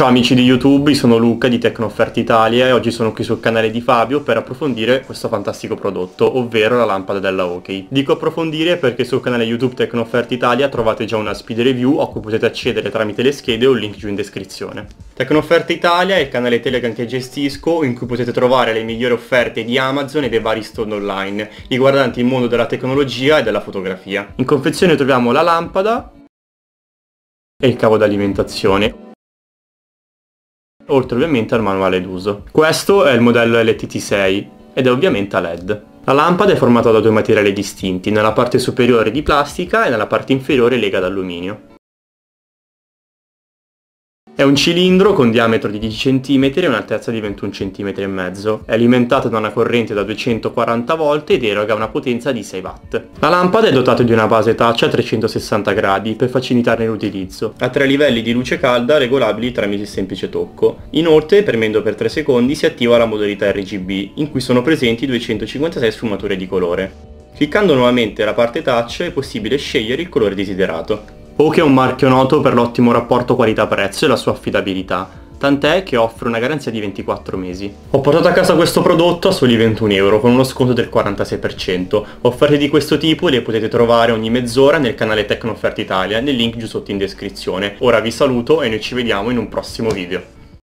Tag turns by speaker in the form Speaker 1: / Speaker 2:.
Speaker 1: Ciao amici di YouTube, sono Luca di Tecnofferte Italia e oggi sono qui sul canale di Fabio per approfondire questo fantastico prodotto, ovvero la lampada della Oki. Dico approfondire perché sul canale YouTube Tecnofferte Italia trovate già una speed review a cui potete accedere tramite le schede o il link giù in descrizione. Tecnofferte Italia è il canale Telegram che gestisco in cui potete trovare le migliori offerte di Amazon e dei vari store online riguardanti il mondo della tecnologia e della fotografia. In confezione troviamo la lampada e il cavo d'alimentazione oltre ovviamente al manuale d'uso. Questo è il modello LTT6 ed è ovviamente a LED. La lampada è formata da due materiali distinti, nella parte superiore di plastica e nella parte inferiore lega d'alluminio. È un cilindro con diametro di 10 cm e un'altezza di 21 cm e mezzo. È alimentato da una corrente da 240 V ed eroga una potenza di 6 W. La lampada è dotata di una base touch a 360 gradi per facilitarne l'utilizzo. Ha tre livelli di luce calda regolabili tramite semplice tocco. Inoltre, premendo per 3 secondi, si attiva la modalità RGB, in cui sono presenti 256 sfumature di colore. Cliccando nuovamente la parte touch è possibile scegliere il colore desiderato. Oki è un marchio noto per l'ottimo rapporto qualità-prezzo e la sua affidabilità, tant'è che offre una garanzia di 24 mesi. Ho portato a casa questo prodotto a soli 21 euro con uno sconto del 46%. Offerte di questo tipo le potete trovare ogni mezz'ora nel canale Tecnofferte Italia, nel link giù sotto in descrizione. Ora vi saluto e noi ci vediamo in un prossimo video.